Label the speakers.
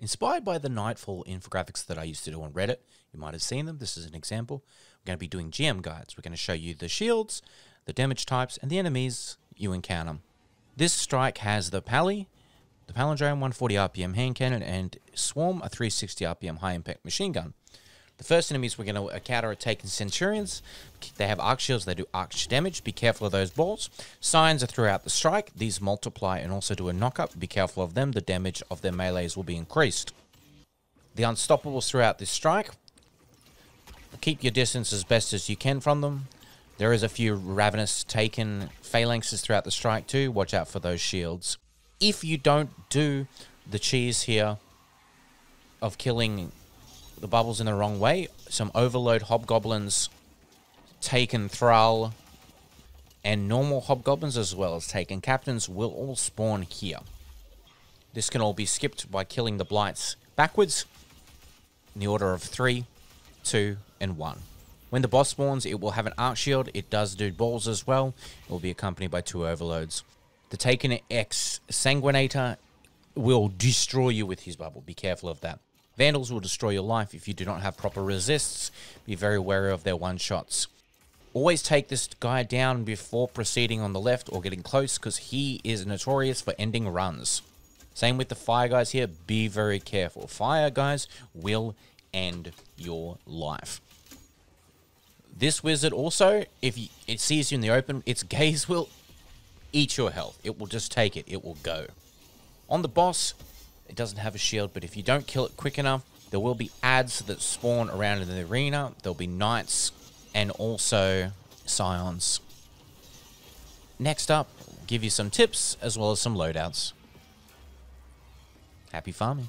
Speaker 1: Inspired by the Nightfall infographics that I used to do on Reddit, you might have seen them. This is an example. We're going to be doing GM guides. We're going to show you the shields, the damage types, and the enemies you encounter. This strike has the Pally, the Palindrome 140 RPM hand cannon, and Swarm a 360 RPM high impact machine gun. The first enemies we're going to encounter are Taken Centurions. They have arc shields, they do arc damage. Be careful of those balls. Psions are throughout the strike. These multiply and also do a knockup. Be careful of them. The damage of their melees will be increased. The Unstoppables throughout this strike. Keep your distance as best as you can from them. There is a few Ravenous Taken Phalanxes throughout the strike too. Watch out for those shields. If you don't do the cheese here of killing the bubbles in the wrong way. Some overload hobgoblins, taken thrall, and normal hobgoblins as well as taken captains will all spawn here. This can all be skipped by killing the blights backwards in the order of 3, 2, and 1. When the boss spawns, it will have an arc shield. It does do balls as well. It will be accompanied by two overloads. The Taken X Sanguinator will destroy you with his bubble. Be careful of that. Vandals will destroy your life if you do not have proper resists. Be very wary of their one-shots. Always take this guy down before proceeding on the left or getting close because he is notorious for ending runs. Same with the fire guys here. Be very careful. Fire guys will end your life. This wizard also, if it sees you in the open, its gaze will eat your health. It will just take it. It will go. On the boss, it doesn't have a shield, but if you don't kill it quick enough, there will be ads that spawn around in the arena. There'll be knights and also psions. Next up, give you some tips as well as some loadouts. Happy farming.